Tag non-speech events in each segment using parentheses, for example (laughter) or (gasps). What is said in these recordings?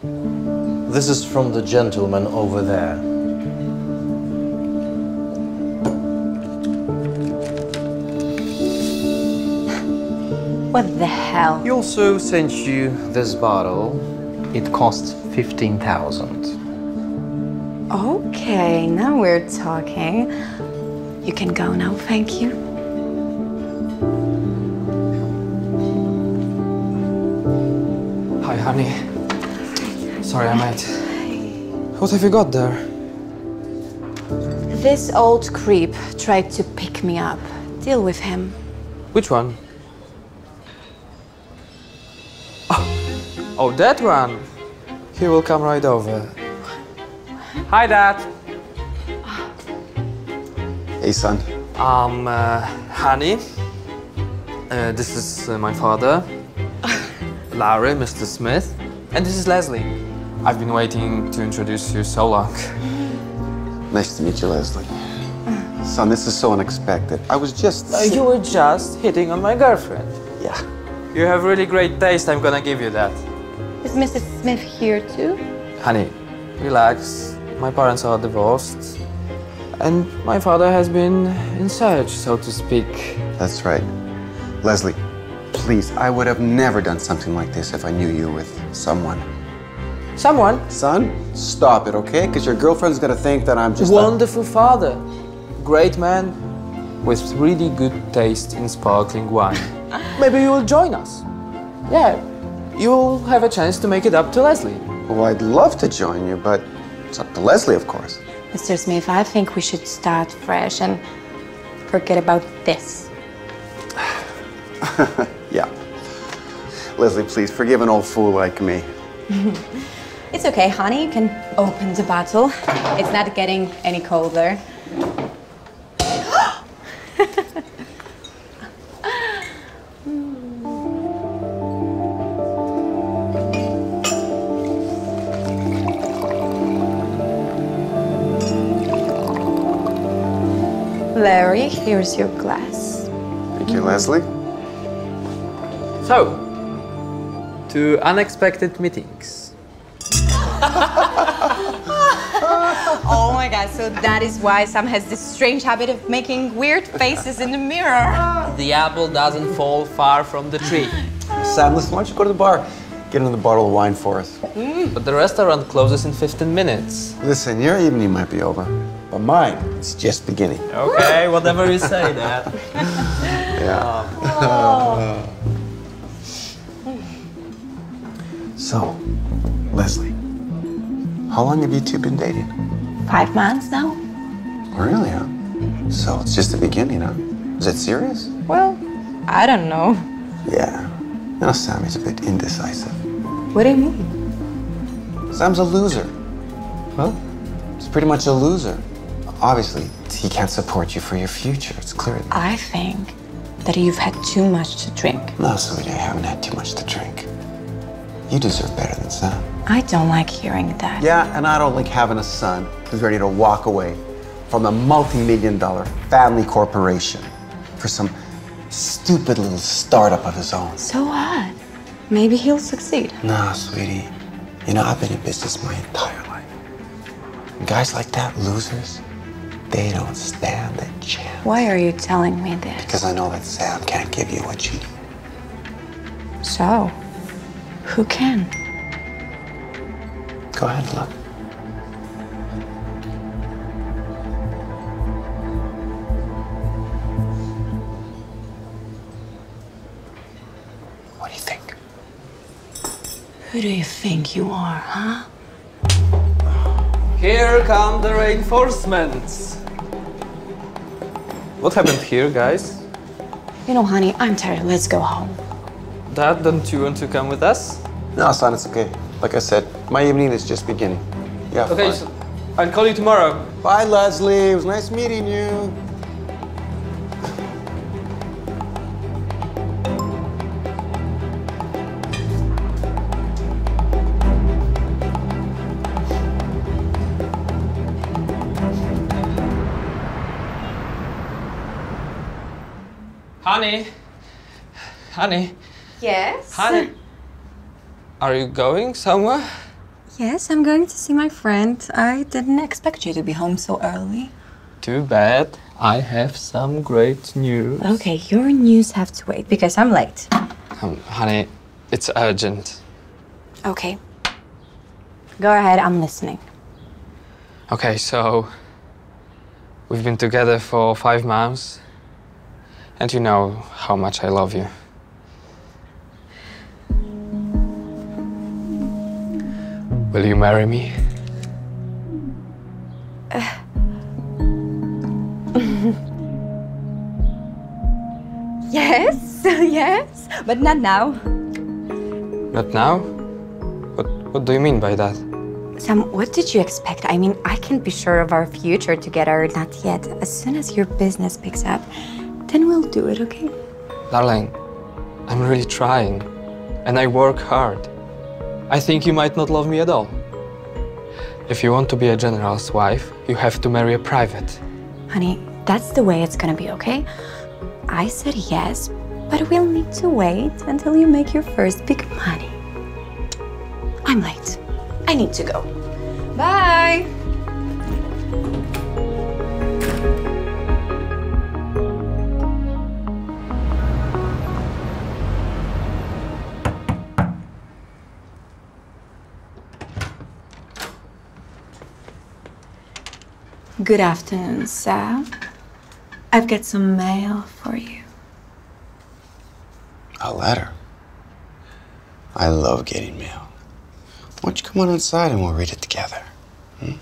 This is from the gentleman over there. What the hell? He also sent you this bottle. It costs 15,000. Okay, now we're talking. You can go now, thank you. Hi, honey. Sorry, I'm late. What have you got there? This old creep tried to pick me up. Deal with him. Which one? Oh, oh that one. He will come right over. Hi, Dad. Hey, son. Um, uh, honey. Uh, this is uh, my father. (laughs) Larry, Mr. Smith. And this is Leslie. I've been waiting to introduce you so long. Nice to meet you, Leslie. Son, this is so unexpected. I was just. Uh, you were just hitting on my girlfriend. Yeah. You have really great taste, I'm gonna give you that. Is Mrs. Smith here too? Honey, relax. My parents are divorced. And my father has been in search, so to speak. That's right. Leslie, please, I would have never done something like this if I knew you were with someone. Someone? Son, stop it, okay? Because your girlfriend's gonna think that I'm just. a- Wonderful father. Great man with really good taste in sparkling wine. (laughs) Maybe you will join us. Yeah, you'll have a chance to make it up to Leslie. Well, I'd love to join you, but it's up to Leslie, of course. Mr. Smith, I think we should start fresh and forget about this. (laughs) Yeah. Leslie, please forgive an old fool like me. (laughs) It's okay, honey. You can open the bottle. It's not getting any colder. (gasps) Hmm. Larry, here's your glass. Thank you, Leslie. So, to unexpected meetings. (laughs) Oh my god, so that is why Sam has this strange habit of making weird faces in the mirror. The apple doesn't fall far from the tree. (laughs) Sam, listen, why don't you go to the bar? Get another bottle of wine for us. Mm. But the restaurant closes in 15 minutes. Listen, your evening might be over, but mine, it's just beginning. Okay, whatever you say, Dad. (laughs) Yeah. Oh. so, Leslie, how long have you two been dating? Five months now? Really, huh? So it's just the beginning, huh? Is it serious? Well, I don't know. Yeah. You know, Sammy's a bit indecisive. What do you mean? Sam's a loser. Well, he's pretty much a loser. Obviously, he can't support you for your future. It's clear. I think that you've had too much to drink. No, sweetie, I haven't had too much to drink. You deserve better than Sam. I don't like hearing that. Yeah, and I don't like having a son who's ready to walk away from a multi-million dollar family corporation for some stupid little startup of his own. So what? Maybe he'll succeed. Nah, sweetie. You know, I've been in business my entire life. Guys like that, losers, they don't stand a chance. Why are you telling me this? Because I know that Sam can't give you what you need. So, who can? Go ahead, look. What do you think? Who do you think you are, huh? Here come the reinforcements. What happened here, guys? You know, honey, I'm tired. Let's go home. Dad, don't you want to come with us? No, son, it's okay. Like I said, my evening is just beginning. Yeah. Okay, fine. so I'll call you tomorrow. Bye, Leslie. It was nice meeting you. Honey. Honey. Yes? Honey. Are you going somewhere? Yes, I'm going to see my friend. I didn't expect you to be home so early. Too bad. I have some great news. Okay, your news have to wait because I'm late. Um, honey, it's urgent. Okay. Go ahead, I'm listening. Okay, so we've been together for five months, and you know how much I love you. Will you marry me? (laughs) Yes, (laughs) yes, but not now. Not now? What, what do you mean by that? Sam, what did you expect? I mean, I can be sure of our future together, not yet. As soon as your business picks up, then we'll do it, okay? Darling, I'm really trying, and I work hard. I think you might not love me at all. If you want to be a general's wife, you have to marry a private. Honey, that's the way it's gonna be, okay? I said yes, but we'll need to wait until you make your first big money. I'm late. I need to go. Bye! Good afternoon, Sam. I've got some mail for you. A letter. I love getting mail. Why don't you come on inside and we'll read it together? Hmm?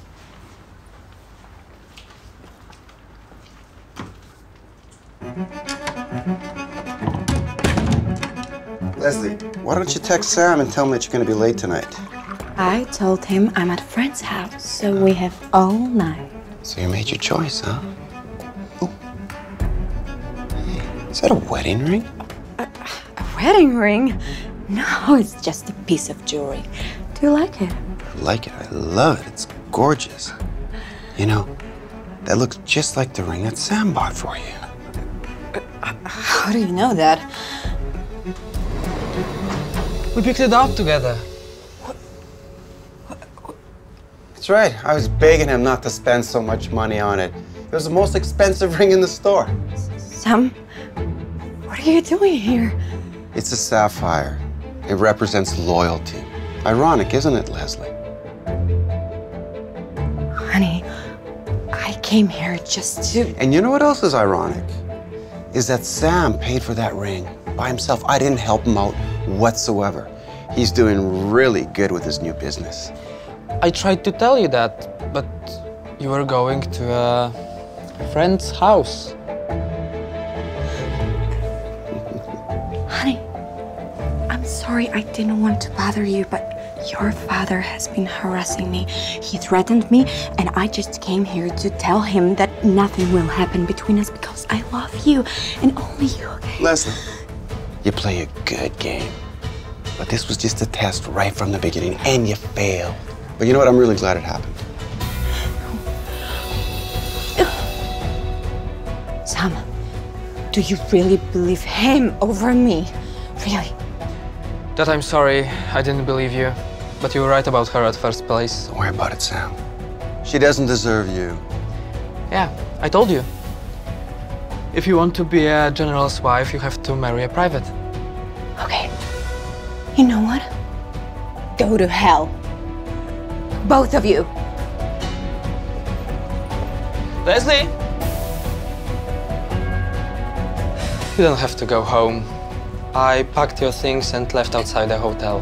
Leslie, why don't you text Sam and tell him that you're going to be late tonight? I told him I'm at a friend's house, so we have all night. So you made your choice, huh? Oh. Hey, is that a wedding ring? A wedding ring? No, it's just a piece of jewelry. Do you like it? I like it. I love it. It's gorgeous. You know, that looks just like the ring that Sam bought for you. Uh, how do you know that? We picked it up together. That's right. I was begging him not to spend so much money on it. It was the most expensive (laughs) ring in the store. Sam, what are you doing here? It's a sapphire. It represents loyalty. Ironic, isn't it, Leslie? Honey, I came here just to. And you know what else is ironic? Is that Sam paid for that ring by himself. I didn't help him out whatsoever. He's doing really good with his new business. I tried to tell you that, but you were going to a friend's house. Honey, I'm sorry I didn't want to bother you, but your father has been harassing me. He threatened me, and I just came here to tell him that nothing will happen between us because I love you and only you, okay? Leslie, you play a good game. But this was just a test right from the beginning, and you failed. But you know what? I'm really glad it happened. Sam, do you really believe him over me? Really? That I'm sorry, I didn't believe you. But you were right about her at first place. Don't worry about it, Sam. She doesn't deserve you. Yeah, I told you. If you want to be a general's wife, you have to marry a private. Okay. You know what? Go to hell. Both of you. Leslie! You don't have to go home. I packed your things and left outside the hotel.